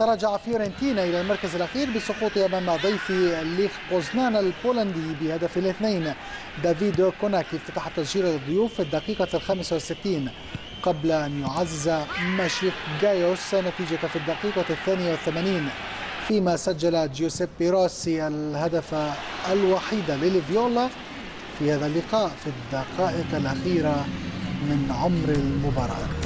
تراجع فيورنتينا إلى المركز الأخير بسقوط أمام ضيف ليخ بوزنان البولندي بهدف الاثنين. دافيد كوناكي افتتح تسجيل الضيوف في الدقيقة الخامسة والستين قبل أن يعزز مشيخ جايوس نتيجة في الدقيقة الثانية والثمانين فيما سجل جيوسيبي روسي الهدف الوحيد لليفيولا في هذا اللقاء في الدقائق الأخيرة من عمر المباراة.